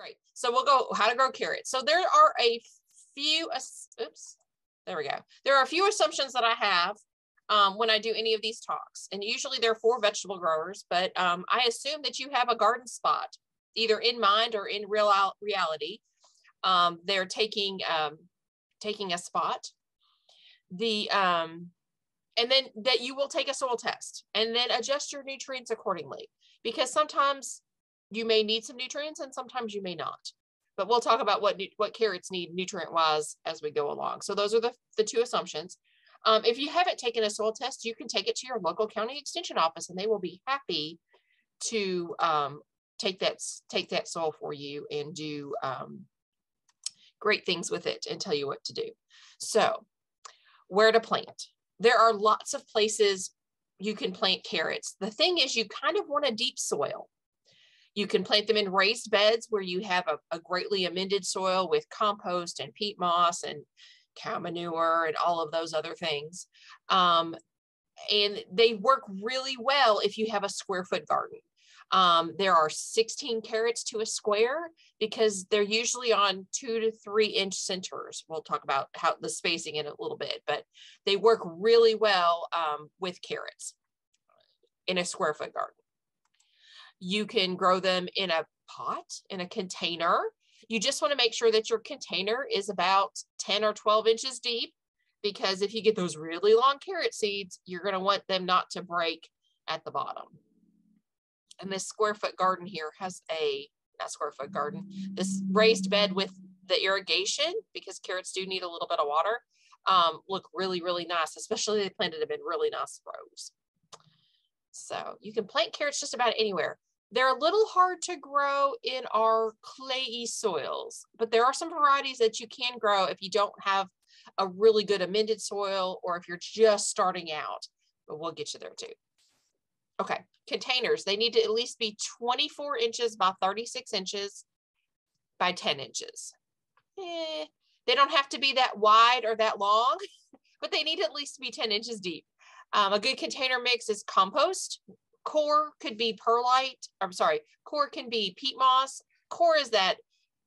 Great. So we'll go how to grow carrots. So there are a few, oops, there we go. There are a few assumptions that I have um, when I do any of these talks. And usually they're for vegetable growers, but um, I assume that you have a garden spot, either in mind or in real reality. Um, they're taking, um, taking a spot. The, um, and then that you will take a soil test and then adjust your nutrients accordingly because sometimes you may need some nutrients and sometimes you may not. But we'll talk about what what carrots need nutrient wise as we go along. So those are the, the two assumptions. Um, if you haven't taken a soil test you can take it to your local county extension office and they will be happy to um, take that take that soil for you and do um, great things with it and tell you what to do. So where to plant. There are lots of places you can plant carrots. The thing is, you kind of want a deep soil. You can plant them in raised beds where you have a, a greatly amended soil with compost and peat moss and cow manure and all of those other things. Um, and they work really well if you have a square foot garden. Um, there are 16 carrots to a square because they're usually on two to three inch centers. We'll talk about how the spacing in a little bit, but they work really well um, with carrots in a square foot garden. You can grow them in a pot, in a container. You just want to make sure that your container is about 10 or 12 inches deep because if you get those really long carrot seeds, you're going to want them not to break at the bottom. And this square foot garden here has a, not square foot garden, this raised bed with the irrigation, because carrots do need a little bit of water, um, look really, really nice, especially they planted them in really nice rows. So you can plant carrots just about anywhere. They're a little hard to grow in our clayey soils, but there are some varieties that you can grow if you don't have a really good amended soil or if you're just starting out, but we'll get you there too. Okay, containers, they need to at least be 24 inches by 36 inches by 10 inches. Eh, they don't have to be that wide or that long, but they need at least to be 10 inches deep. Um, a good container mix is compost. Coir could be perlite. I'm sorry, coir can be peat moss. Coir is that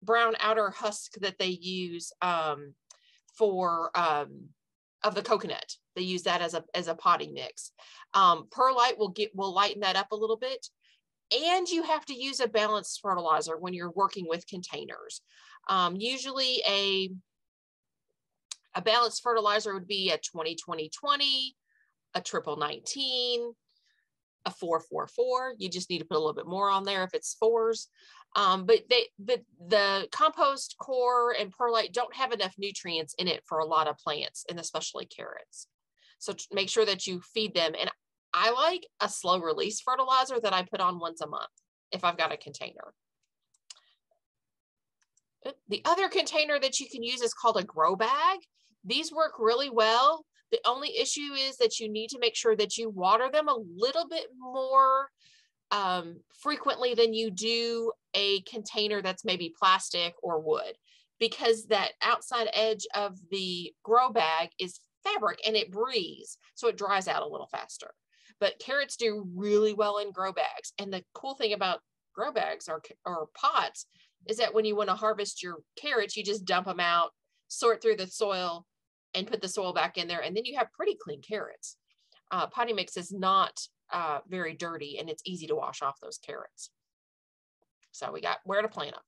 brown outer husk that they use um, for um, of the coconut. They use that as a as a potting mix. Um, perlite will get will lighten that up a little bit. And you have to use a balanced fertilizer when you're working with containers. Um, usually a, a balanced fertilizer would be a 20 20 20, a triple 19, a 444. You just need to put a little bit more on there if it's fours. Um, but they, but the compost coir and perlite don't have enough nutrients in it for a lot of plants and especially carrots. So make sure that you feed them. And I like a slow release fertilizer that I put on once a month if I've got a container. The other container that you can use is called a grow bag. These work really well. The only issue is that you need to make sure that you water them a little bit more um, frequently than you do a container that's maybe plastic or wood because that outside edge of the grow bag is fabric and it breathes so it dries out a little faster. But carrots do really well in grow bags and the cool thing about grow bags or, or pots is that when you want to harvest your carrots you just dump them out sort through the soil and put the soil back in there and then you have pretty clean carrots uh, potting mix is not uh, very dirty and it's easy to wash off those carrots so we got where to plant them,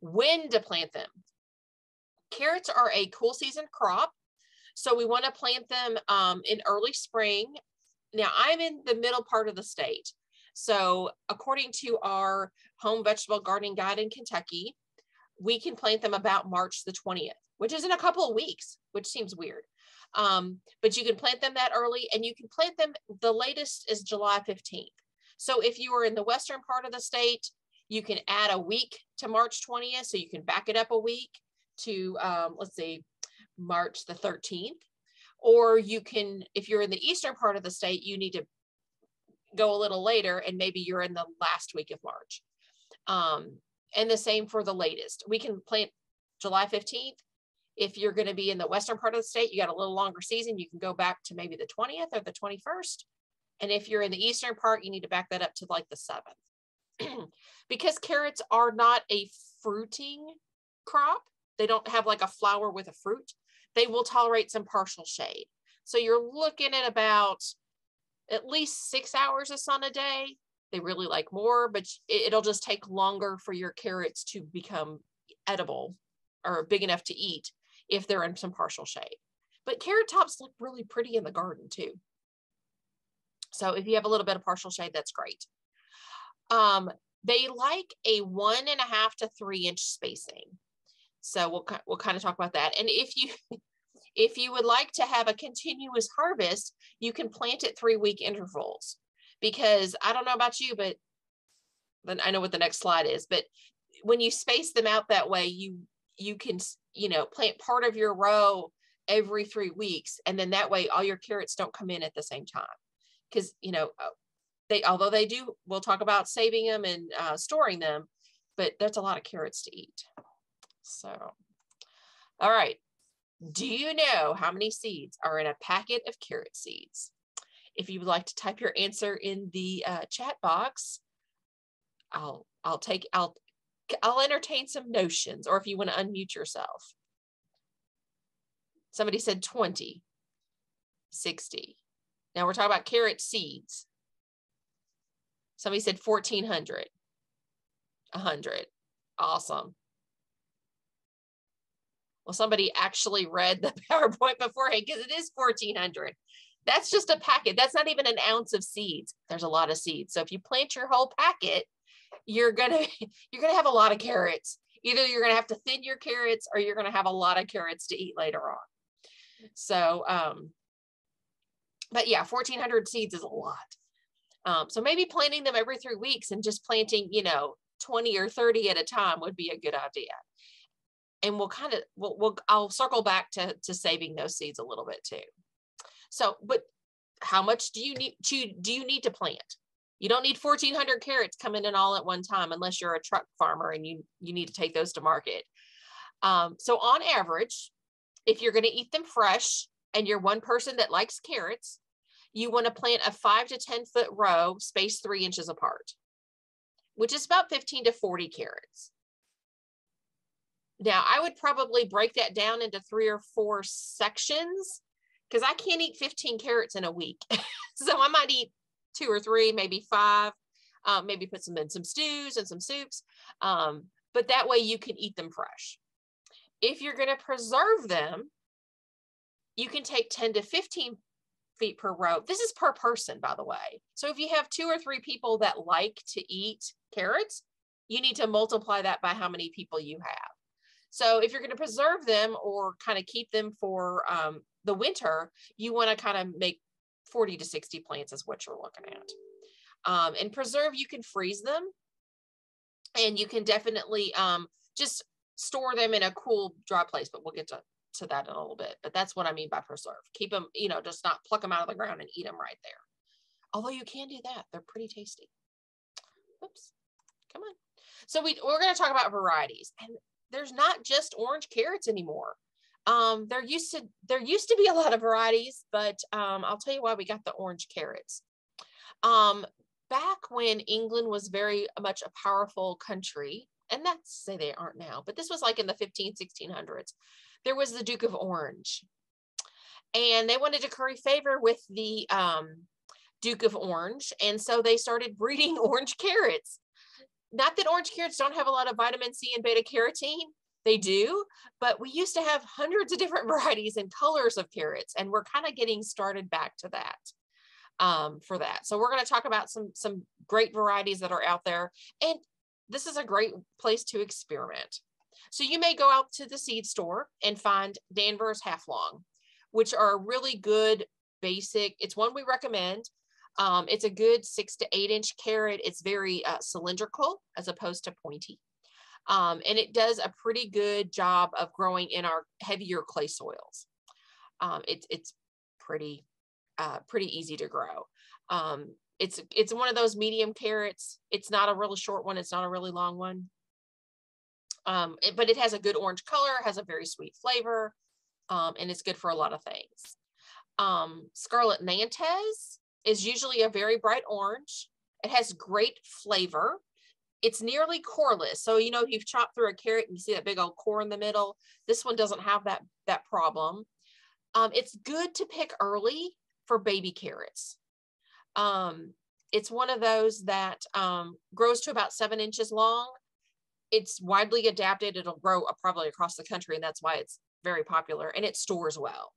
when to plant them. Carrots are a cool season crop. So we want to plant them um, in early spring. Now I'm in the middle part of the state. So according to our home vegetable gardening guide in Kentucky, we can plant them about March the 20th, which is in a couple of weeks, which seems weird. Um, but you can plant them that early and you can plant them, the latest is July 15th. So if you are in the western part of the state, you can add a week to March 20th, so you can back it up a week to, um, let's see, March the 13th. Or you can, if you're in the eastern part of the state, you need to go a little later and maybe you're in the last week of March. Um, and the same for the latest. We can plant July 15th. If you're going to be in the western part of the state, you got a little longer season, you can go back to maybe the 20th or the 21st. And if you're in the eastern part, you need to back that up to like the 7th. because carrots are not a fruiting crop, they don't have like a flower with a fruit, they will tolerate some partial shade. So you're looking at about at least six hours of sun a day. They really like more, but it'll just take longer for your carrots to become edible or big enough to eat if they're in some partial shade. But carrot tops look really pretty in the garden too. So if you have a little bit of partial shade, that's great. Um, they like a one and a half to three inch spacing. So we'll, we'll kind of talk about that. And if you, if you would like to have a continuous harvest, you can plant at three week intervals because I don't know about you, but then I know what the next slide is, but when you space them out that way, you, you can, you know, plant part of your row every three weeks. And then that way all your carrots don't come in at the same time. Cause you know, uh, they, although they do, we'll talk about saving them and uh, storing them, but that's a lot of carrots to eat. So, all right. Do you know how many seeds are in a packet of carrot seeds? If you would like to type your answer in the uh, chat box, I'll I'll take I'll I'll entertain some notions, or if you want to unmute yourself. Somebody said 20, 60. Now we're talking about carrot seeds. Somebody said 1400, 100. Awesome. Well, somebody actually read the PowerPoint beforehand because it is 1400. That's just a packet. That's not even an ounce of seeds. There's a lot of seeds. So if you plant your whole packet, you're gonna you're gonna have a lot of carrots. Either you're gonna have to thin your carrots or you're gonna have a lot of carrots to eat later on. So, um, but yeah, 1400 seeds is a lot. Um, so maybe planting them every three weeks and just planting, you know, 20 or 30 at a time would be a good idea. And we'll kind of, we'll, we'll, I'll circle back to, to saving those seeds a little bit too. So, but how much do you need to, do you need to plant? You don't need 1400 carrots coming in all at one time unless you're a truck farmer and you, you need to take those to market. Um, so on average, if you're going to eat them fresh and you're one person that likes carrots, you want to plant a five to 10 foot row spaced three inches apart, which is about 15 to 40 carrots. Now, I would probably break that down into three or four sections because I can't eat 15 carrots in a week. so I might eat two or three, maybe five, um, maybe put some in some stews and some soups. Um, but that way you can eat them fresh. If you're going to preserve them, you can take 10 to 15 feet per row. This is per person, by the way. So if you have two or three people that like to eat carrots, you need to multiply that by how many people you have. So if you're going to preserve them or kind of keep them for um, the winter, you want to kind of make 40 to 60 plants is what you're looking at. Um, and preserve, you can freeze them and you can definitely um, just store them in a cool, dry place, but we'll get to, to that in a little bit. But that's what I mean by preserve. Keep them, you know, just not pluck them out of the ground and eat them right there. Although you can do that. They're pretty tasty. Oops. Come on. So we, we're going to talk about varieties. And there's not just orange carrots anymore. Um, there used to there used to be a lot of varieties, but um, I'll tell you why we got the orange carrots. Um, back when England was very much a powerful country, and that's say they aren't now, but this was like in the 15, 1600s, there was the Duke of Orange. And they wanted to curry favor with the um, Duke of Orange. And so they started breeding orange carrots. Not that orange carrots don't have a lot of vitamin C and beta carotene, they do, but we used to have hundreds of different varieties and colors of carrots, and we're kind of getting started back to that um, for that. So we're going to talk about some some great varieties that are out there, and this is a great place to experiment. So you may go out to the seed store and find Danvers half long, which are really good basic. It's one we recommend. Um, it's a good six to eight inch carrot. It's very uh, cylindrical as opposed to pointy. Um, and it does a pretty good job of growing in our heavier clay soils. Um, it, it's pretty, uh, pretty easy to grow. Um, it's it's one of those medium carrots. It's not a really short one. It's not a really long one. Um, it, but it has a good orange color, has a very sweet flavor, um, and it's good for a lot of things. Um, Scarlet Nantes is usually a very bright orange. It has great flavor. It's nearly coreless. So, you know, if you've chopped through a carrot and you see that big old core in the middle, this one doesn't have that, that problem. Um, it's good to pick early for baby carrots. Um, it's one of those that um, grows to about seven inches long. It's widely adapted. It'll grow probably across the country, and that's why it's very popular. And it stores well.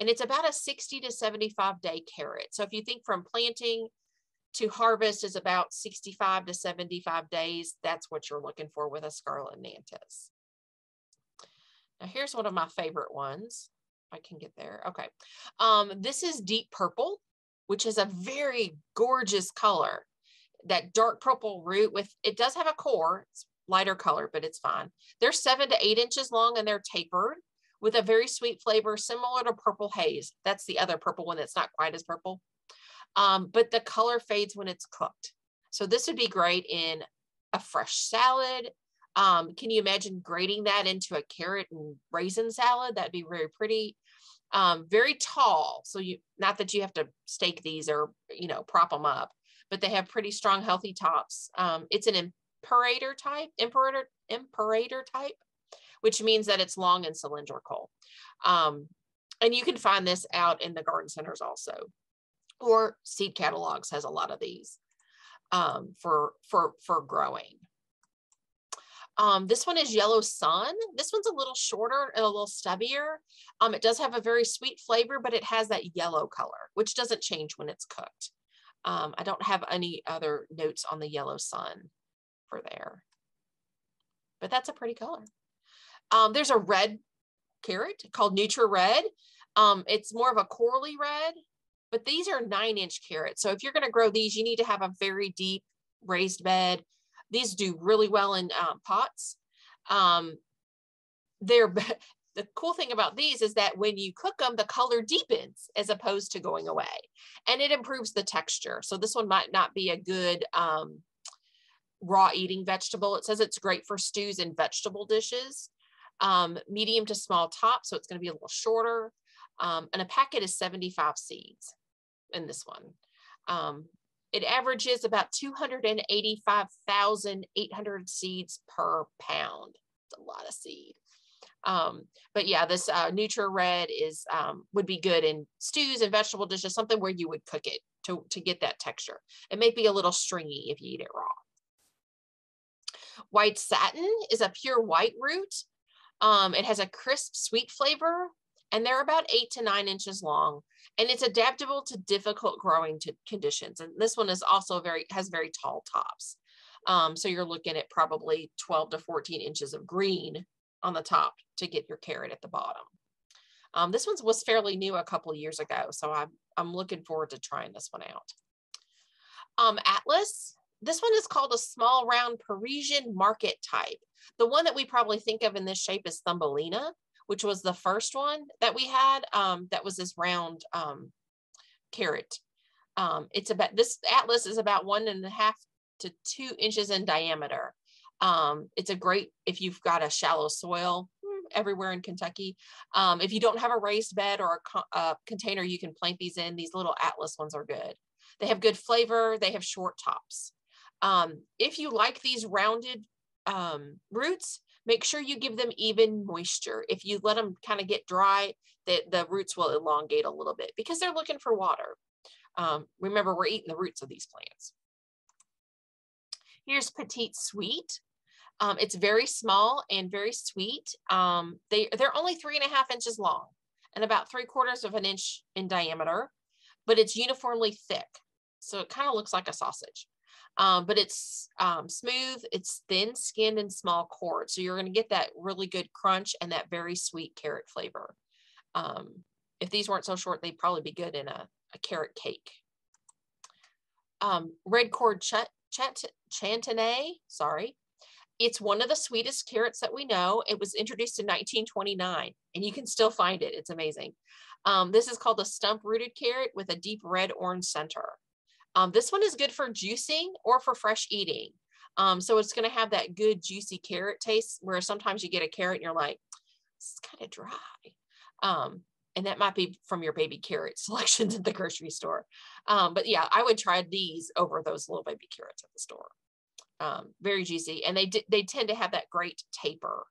And it's about a 60 to 75 day carrot. So if you think from planting to harvest is about 65 to 75 days. That's what you're looking for with a Scarlet Nantes. Now here's one of my favorite ones. I can get there. Okay. Um, this is deep purple, which is a very gorgeous color. That dark purple root with, it does have a core. It's lighter color, but it's fine. They're seven to eight inches long and they're tapered with a very sweet flavor, similar to purple haze. That's the other purple one that's not quite as purple um, but the color fades when it's cooked. So this would be great in a fresh salad. Um, can you imagine grating that into a carrot and raisin salad? That'd be very pretty. Um, very tall. So you, not that you have to stake these or, you know, prop them up, but they have pretty strong, healthy tops. Um, it's an imperator type, imperator, imperator type, which means that it's long and cylindrical. Um, and you can find this out in the garden centers also or seed catalogs has a lot of these um, for, for, for growing. Um, this one is Yellow Sun. This one's a little shorter and a little stubbier. Um, it does have a very sweet flavor, but it has that yellow color, which doesn't change when it's cooked. Um, I don't have any other notes on the Yellow Sun for there, but that's a pretty color. Um, there's a red carrot called Nutra Red. Um, it's more of a corally red but these are nine inch carrots. So if you're going to grow these, you need to have a very deep raised bed. These do really well in uh, pots. Um, they're the cool thing about these is that when you cook them, the color deepens as opposed to going away and it improves the texture. So this one might not be a good um, raw eating vegetable. It says it's great for stews and vegetable dishes, um, medium to small top. So it's going to be a little shorter. Um, and a packet is 75 seeds in this one. Um, it averages about 285,800 seeds per pound. It's a lot of seed. Um, but yeah, this uh, Red is um, would be good in stews and vegetable dishes, something where you would cook it to, to get that texture. It may be a little stringy if you eat it raw. White satin is a pure white root. Um, it has a crisp, sweet flavor, and they're about eight to nine inches long and it's adaptable to difficult growing to conditions. And this one is also very, has very tall tops. Um, so you're looking at probably 12 to 14 inches of green on the top to get your carrot at the bottom. Um, this one was fairly new a couple years ago, so I'm, I'm looking forward to trying this one out. Um, Atlas, this one is called a small round Parisian market type. The one that we probably think of in this shape is Thumbelina which was the first one that we had um, that was this round um, carrot. Um, it's about, this atlas is about one and a half to two inches in diameter. Um, it's a great, if you've got a shallow soil hmm, everywhere in Kentucky. Um, if you don't have a raised bed or a, a container you can plant these in, these little atlas ones are good. They have good flavor. They have short tops. Um, if you like these rounded um, roots, make sure you give them even moisture. If you let them kind of get dry, the, the roots will elongate a little bit because they're looking for water. Um, remember, we're eating the roots of these plants. Here's Petite Sweet. Um, it's very small and very sweet. Um, they, they're only three and a half inches long and about three quarters of an inch in diameter, but it's uniformly thick. So it kind of looks like a sausage um, but it's um, smooth, it's thin skinned and small cored. So you're going to get that really good crunch and that very sweet carrot flavor. Um, if these weren't so short, they'd probably be good in a, a carrot cake. Um, Red Cored ch chant chantenay, sorry. It's one of the sweetest carrots that we know. It was introduced in 1929 and you can still find it. It's amazing. Um, this is called a stump rooted carrot with a deep red orange center. Um, this one is good for juicing or for fresh eating. Um, so it's going to have that good juicy carrot taste where sometimes you get a carrot and you're like, it's kind of dry. Um, and that might be from your baby carrot selections at the grocery store. Um, but yeah, I would try these over those little baby carrots at the store. um, very juicy, and they they tend to have that great taper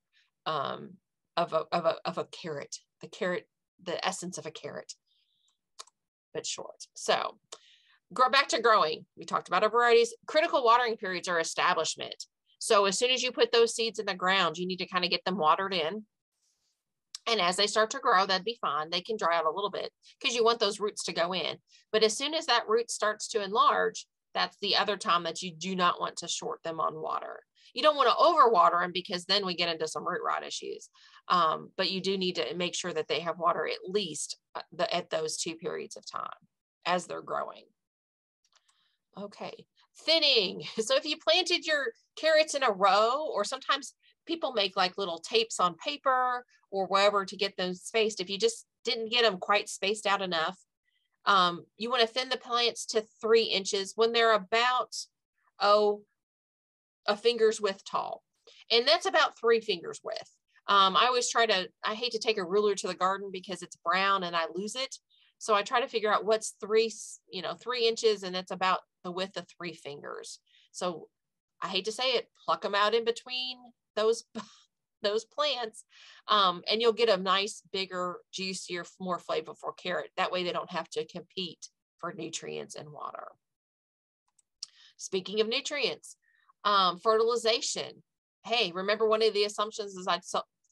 um, of a of a of a carrot, the carrot, the essence of a carrot, but short. So, grow back to growing. We talked about our varieties. Critical watering periods are establishment. So as soon as you put those seeds in the ground, you need to kind of get them watered in. And as they start to grow, that'd be fine. They can dry out a little bit because you want those roots to go in. But as soon as that root starts to enlarge, that's the other time that you do not want to short them on water. You don't want to overwater them because then we get into some root rot issues. Um, but you do need to make sure that they have water at least uh, the, at those two periods of time as they're growing. Okay, thinning. So if you planted your carrots in a row, or sometimes people make like little tapes on paper or wherever to get them spaced. If you just didn't get them quite spaced out enough, um, you want to thin the plants to three inches when they're about, oh, a finger's width tall. And that's about three fingers width. Um, I always try to, I hate to take a ruler to the garden because it's brown and I lose it. So I try to figure out what's three, you know, three inches and that's about the width of three fingers. So I hate to say it, pluck them out in between those those plants um, and you'll get a nice bigger juicier more flavorful carrot. That way they don't have to compete for nutrients and water. Speaking of nutrients um, fertilization. Hey remember one of the assumptions is I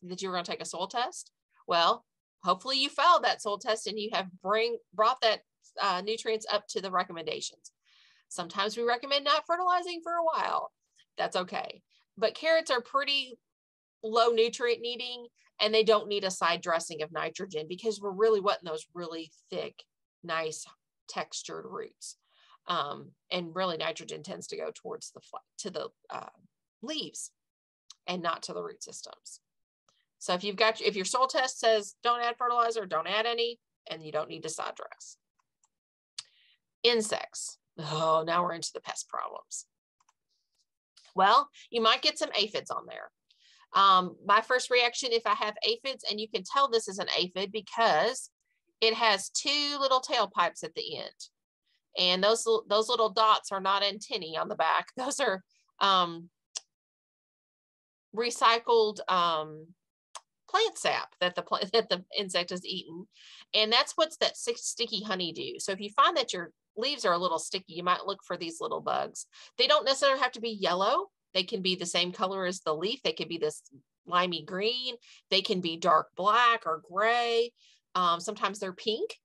that you were going to take a soil test? Well hopefully you followed that soil test and you have bring brought that uh, nutrients up to the recommendations sometimes we recommend not fertilizing for a while that's okay but carrots are pretty low nutrient needing and they don't need a side dressing of nitrogen because we're really wanting those really thick, nice textured roots. Um, and really nitrogen tends to go towards the to the uh, leaves and not to the root systems. So if you've got if your soil test says don't add fertilizer, don't add any, and you don't need to side dress. Insects. Oh, now we're into the pest problems. Well, you might get some aphids on there. Um, my first reaction, if I have aphids, and you can tell this is an aphid because it has two little tailpipes at the end. And those, those little dots are not antennae on the back. Those are um, recycled um, plant sap that the that the insect has eaten, and that's what's that sticky honeydew. So if you find that your leaves are a little sticky, you might look for these little bugs. They don't necessarily have to be yellow. They can be the same color as the leaf. They can be this limey green. They can be dark black or gray. Um, sometimes they're pink.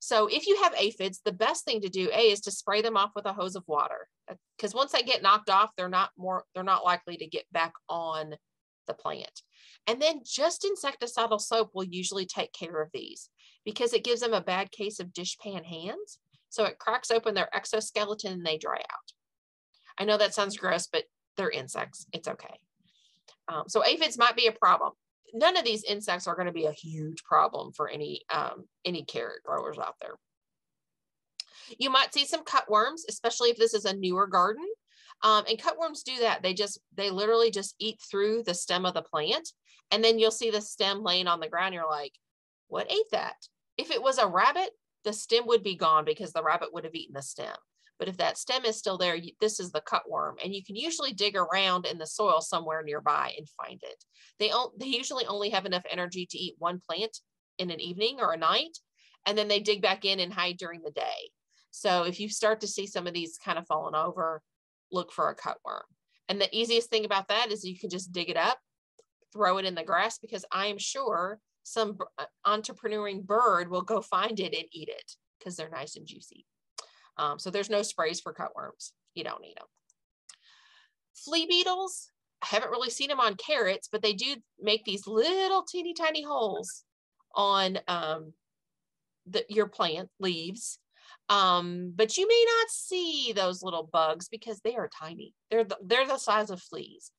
So if you have aphids, the best thing to do, A, is to spray them off with a hose of water. Because once they get knocked off, they're not more, they're not likely to get back on the plant. And then just insecticidal soap will usually take care of these because it gives them a bad case of dishpan hands. So it cracks open their exoskeleton and they dry out. I know that sounds gross, but they're insects. It's okay. Um, so aphids might be a problem. None of these insects are going to be a huge problem for any um, any carrot growers out there. You might see some cutworms, especially if this is a newer garden. Um, and cutworms do that. They just, they literally just eat through the stem of the plant. And then you'll see the stem laying on the ground. You're like, what ate that? If it was a rabbit, the stem would be gone because the rabbit would have eaten the stem. But if that stem is still there, this is the cutworm, and you can usually dig around in the soil somewhere nearby and find it. They, they usually only have enough energy to eat one plant in an evening or a night, and then they dig back in and hide during the day. So if you start to see some of these kind of falling over, look for a cutworm. And the easiest thing about that is you can just dig it up, throw it in the grass, because I am sure some uh, entrepreneuring bird will go find it and eat it because they're nice and juicy. Um, so there's no sprays for cutworms. You don't need them. Flea beetles, I haven't really seen them on carrots, but they do make these little teeny tiny holes on um, the, your plant leaves. Um, but you may not see those little bugs because they are tiny. They're the, they're the size of fleas.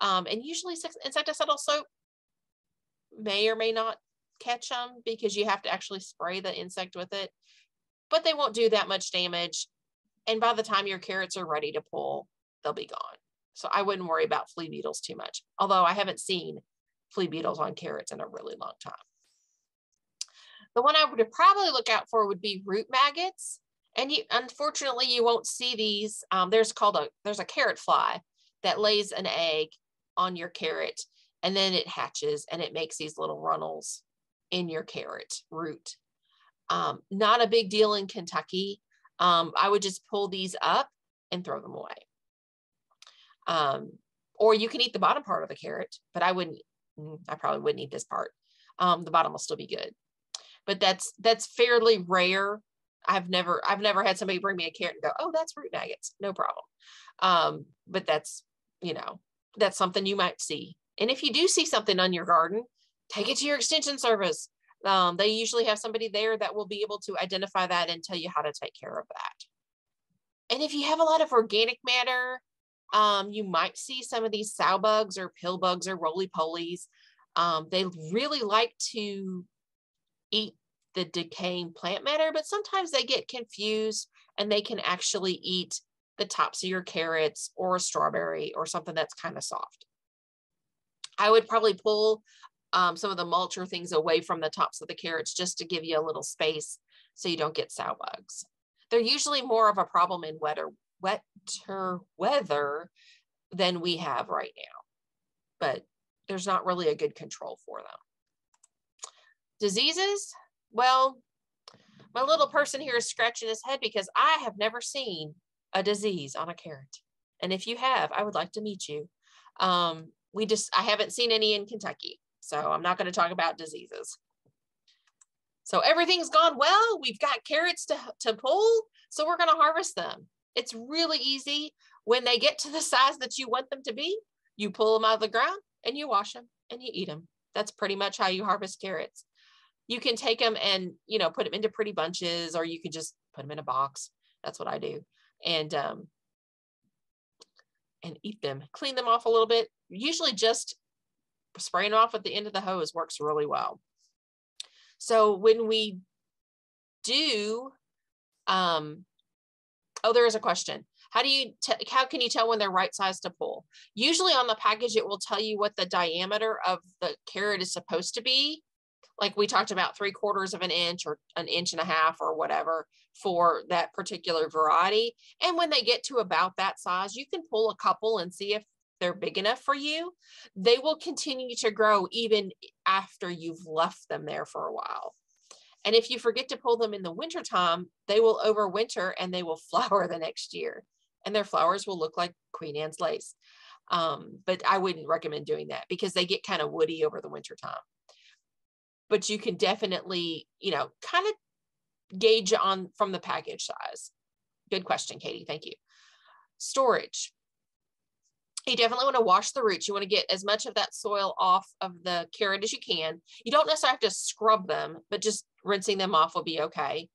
Um, and usually insecticidal soap may or may not catch them because you have to actually spray the insect with it but they won't do that much damage. And by the time your carrots are ready to pull, they'll be gone. So I wouldn't worry about flea beetles too much, although I haven't seen flea beetles on carrots in a really long time. The one I would probably look out for would be root maggots. And you, unfortunately, you won't see these. Um, there's called a, there's a carrot fly that lays an egg on your carrot and then it hatches and it makes these little runnels in your carrot root. Um, not a big deal in Kentucky. Um, I would just pull these up and throw them away. Um, or you can eat the bottom part of the carrot, but I wouldn't, mm, I probably wouldn't eat this part. Um, the bottom will still be good, but that's, that's fairly rare. I've never, I've never had somebody bring me a carrot and go, oh, that's root maggots. No problem. Um, but that's, you know, that's something you might see. And if you do see something on your garden, take it to your extension service. Um, they usually have somebody there that will be able to identify that and tell you how to take care of that. And if you have a lot of organic matter, um, you might see some of these sow bugs or pill bugs or roly polies. Um, they really like to eat the decaying plant matter, but sometimes they get confused and they can actually eat the tops of your carrots or a strawberry or something that's kind of soft. I would probably pull um, some of the mulch or things away from the tops of the carrots just to give you a little space so you don't get sow bugs. They're usually more of a problem in wetter, wetter weather than we have right now, but there's not really a good control for them. Diseases, well, my little person here is scratching his head because I have never seen a disease on a carrot. And if you have, I would like to meet you. Um, we just, I haven't seen any in Kentucky. So I'm not going to talk about diseases. So everything's gone well. We've got carrots to, to pull. So we're going to harvest them. It's really easy. When they get to the size that you want them to be, you pull them out of the ground and you wash them and you eat them. That's pretty much how you harvest carrots. You can take them and, you know, put them into pretty bunches or you can just put them in a box. That's what I do. And um, and eat them. Clean them off a little bit. Usually just spraying off at the end of the hose works really well. So when we do, um, oh, there is a question. How do you, how can you tell when they're right size to pull? Usually on the package, it will tell you what the diameter of the carrot is supposed to be. Like we talked about three quarters of an inch or an inch and a half or whatever for that particular variety. And when they get to about that size, you can pull a couple and see if they're big enough for you, they will continue to grow even after you've left them there for a while. And if you forget to pull them in the wintertime, they will overwinter and they will flower the next year. And their flowers will look like Queen Anne's lace. Um, but I wouldn't recommend doing that because they get kind of woody over the wintertime. But you can definitely, you know, kind of gauge on from the package size. Good question, Katie. Thank you. Storage you definitely want to wash the roots. You want to get as much of that soil off of the carrot as you can. You don't necessarily have to scrub them, but just rinsing them off will be okay.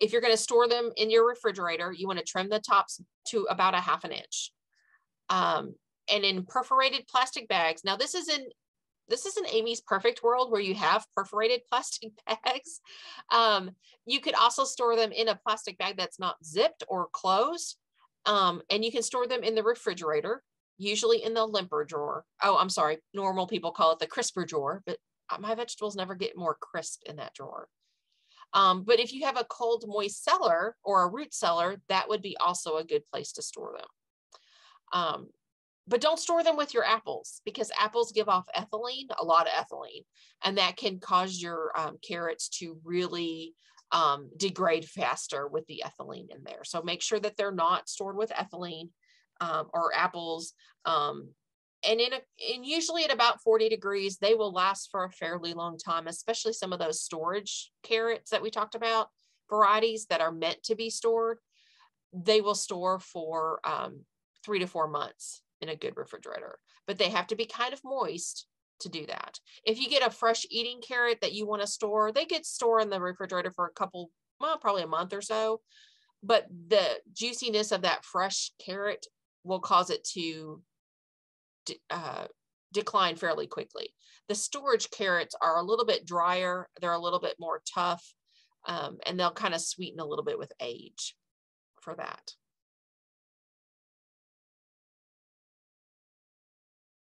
If you're going to store them in your refrigerator, you want to trim the tops to about a half an inch. Um, and in perforated plastic bags. Now this is in this is an Amy's perfect world where you have perforated plastic bags. Um, you could also store them in a plastic bag that's not zipped or closed. Um, and you can store them in the refrigerator usually in the limper drawer. Oh, I'm sorry. Normal people call it the crisper drawer, but uh, my vegetables never get more crisp in that drawer. Um, but if you have a cold, moist cellar or a root cellar, that would be also a good place to store them. Um, but don't store them with your apples because apples give off ethylene, a lot of ethylene, and that can cause your um, carrots to really um, degrade faster with the ethylene in there. So make sure that they're not stored with ethylene um, or apples. Um, and in a, and usually at about 40 degrees, they will last for a fairly long time, especially some of those storage carrots that we talked about, varieties that are meant to be stored. They will store for um, three to four months in a good refrigerator, but they have to be kind of moist to do that. If you get a fresh eating carrot that you want to store, they get store in the refrigerator for a couple, well, probably a month or so. But the juiciness of that fresh carrot will cause it to uh, decline fairly quickly. The storage carrots are a little bit drier, they're a little bit more tough, um, and they'll kind of sweeten a little bit with age for that.